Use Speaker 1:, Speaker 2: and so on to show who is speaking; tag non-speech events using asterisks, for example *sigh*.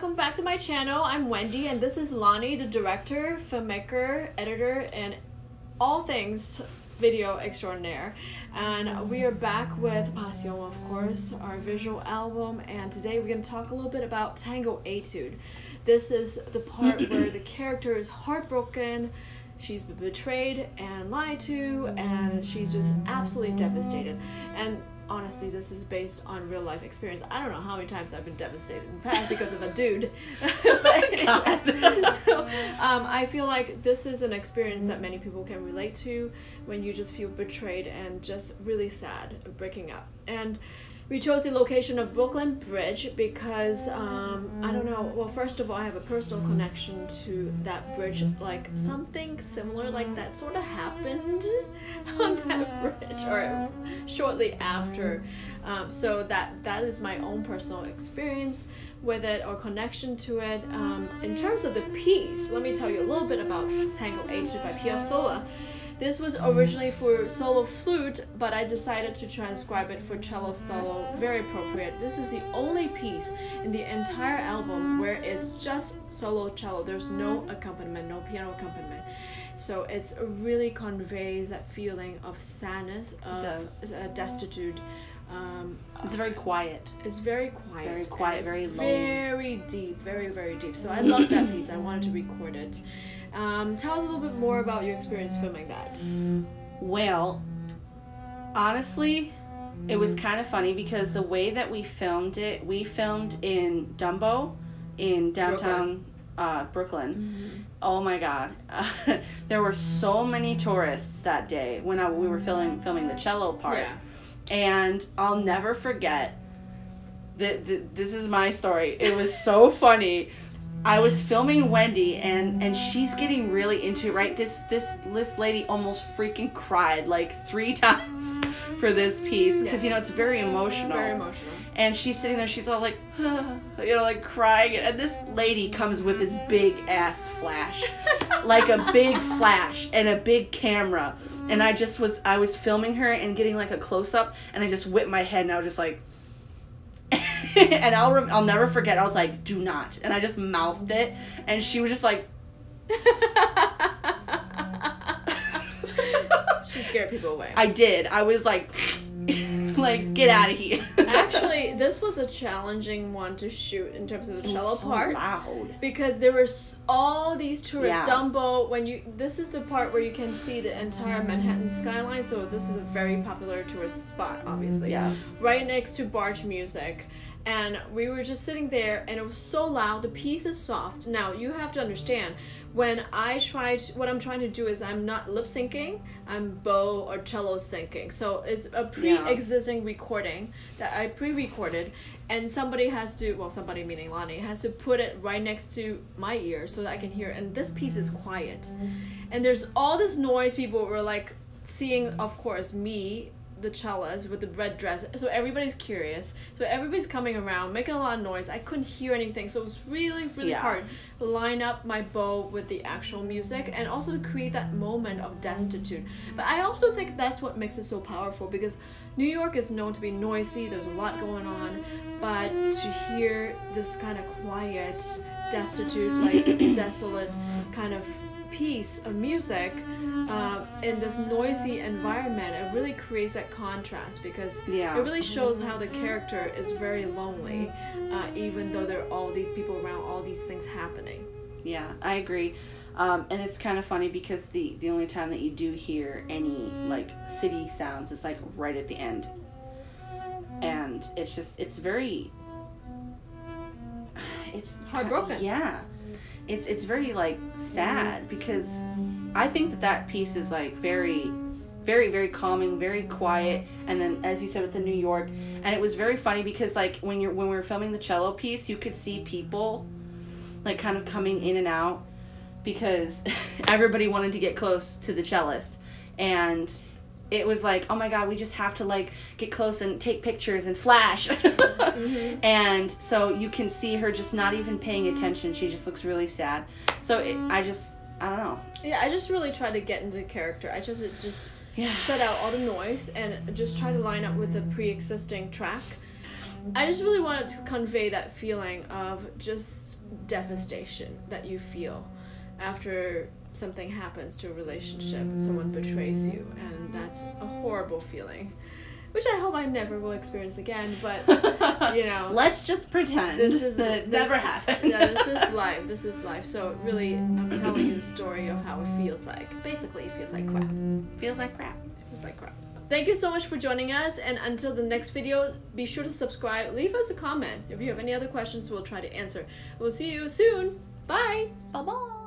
Speaker 1: welcome back to my channel. I'm Wendy, and this is Lonnie, the director, filmmaker, editor, and all things video extraordinaire. And we are back with Passion, of course, our visual album. And today we're going to talk a little bit about Tango Etude. This is the part where the character is heartbroken, she's been betrayed and lied to, and she's just absolutely devastated. And honestly, this is based on real life experience. I don't know how many times I've been devastated in the past because of a dude. *laughs* *laughs* *laughs* so um, I feel like this is an experience that many people can relate to when you just feel betrayed and just really sad breaking up. And we chose the location of Brooklyn Bridge because um, I don't know. Well, first of all, I have a personal connection to that bridge. Like something similar like that sort of happened *laughs* on that bridge, or shortly after. Um, so that that is my own personal experience with it or connection to it. Um, in terms of the piece, let me tell you a little bit about Tango Etude by Piazzolla. This was originally for solo flute, but I decided to transcribe it for cello solo. Very appropriate. This is the only piece in the entire album where it's just solo cello. There's no accompaniment, no piano accompaniment. So it's really conveys that feeling of sadness, of uh, destitute. Um,
Speaker 2: it's very quiet.
Speaker 1: It's very quiet.
Speaker 2: Very quiet, very low.
Speaker 1: Very deep, very, very deep. So I love that piece. I wanted to record it. Um, tell us a little bit more about your experience filming that.
Speaker 2: Well, honestly, it was kind of funny because the way that we filmed it, we filmed in Dumbo in downtown Brooklyn. Uh, Brooklyn. Mm-hmm. Oh my God, *laughs* there were so many tourists that day when I, we were filming filming the cello part,
Speaker 1: yeah.
Speaker 2: And I'll never forget. That this is my story. It was so *laughs* funny I was filming Wendy and and she's getting really into it, right? This this this lady almost freaking cried like three *laughs* times for this piece because you know it's very emotional.
Speaker 1: Very emotional.
Speaker 2: And she's sitting there, she's all like, *sighs* you know, like crying. And this lady comes with this big ass flash, like a big *laughs* flash and a big camera. And I just was, I was filming her and getting like a close up, and I just whipped my head and I was just like, *laughs* and I'll rem- I'll never forget. I was like, "Do not," and I just mouthed it, and she was just like. *laughs*
Speaker 1: she scared people away.
Speaker 2: I did. I was like, like get out of here. *laughs*
Speaker 1: Actually, this was a challenging one to shoot in terms of the cello
Speaker 2: so
Speaker 1: part.
Speaker 2: Loud.
Speaker 1: Because there were all these tourists.
Speaker 2: Yeah.
Speaker 1: Dumbo. When you this is the part where you can see the entire Manhattan skyline. So this is a very popular tourist spot, obviously.
Speaker 2: Yes.
Speaker 1: Right next to Bargemusic and we were just sitting there and it was so loud the piece is soft. Now you have to understand when i try to, what i'm trying to do is i'm not lip syncing i'm bow or cello syncing. So it's a pre-existing yeah. recording that i pre-recorded and somebody has to well somebody meaning lonnie has to put it right next to my ear so that i can hear and this piece is quiet. And there's all this noise people were like seeing of course me the cellist with the red dress. So everybody's curious. So everybody's coming around, making a lot of noise. I couldn't hear anything, so it was really, really
Speaker 2: yeah.
Speaker 1: hard to line up my bow with the actual music and also to create that moment of destitute. But I also think that's what makes it so powerful because New York is known to be noisy, there's a lot going on, but to hear this kind of quiet, destitute, like *coughs* desolate kind of piece of music uh, in this noisy environment, it really creates that contrast because
Speaker 2: yeah.
Speaker 1: it really shows how the character is very lonely, uh, even though there are all these people around, all these things happening.
Speaker 2: Yeah, I agree. Um, and it's kind of funny because the the only time that you do hear any like city sounds is like right at the end, and it's just it's very *sighs* it's
Speaker 1: heartbroken.
Speaker 2: Yeah, it's it's very like sad because I think that that piece is like very very very calming very quiet and then as you said with the new york and it was very funny because like when you're when we were filming the cello piece you could see people like kind of coming in and out because *laughs* everybody wanted to get close to the cellist. And it was like oh my god we just have to like get close and take pictures and flash. *laughs* Mm-hmm. and so you can see her just not even paying attention. She just looks really sad. So it, i just i don't know.
Speaker 1: Yeah i just really tried to get into character. I just just yeah. shut out all the noise and just try to line up with the pre-existing track. I just really wanted to convey that feeling of just devastation that you feel after something happens to a relationship, someone betrays you, and that's a horrible feeling. Which I hope I never will experience again, but *laughs* you know.
Speaker 2: Let's just pretend
Speaker 1: This is
Speaker 2: that *laughs* it
Speaker 1: this-
Speaker 2: never happened.
Speaker 1: yeah, this is life. This is life. So really, I'm telling you the story of how it feels like. Basically, it feels like crap.
Speaker 2: Feels like crap.
Speaker 1: Feels like crap. Thank you so much for joining us, and until the next video, be sure to subscribe. Leave us a comment. If you have any other questions, we'll try to answer. We'll see you soon. Bye.
Speaker 2: Bye bye.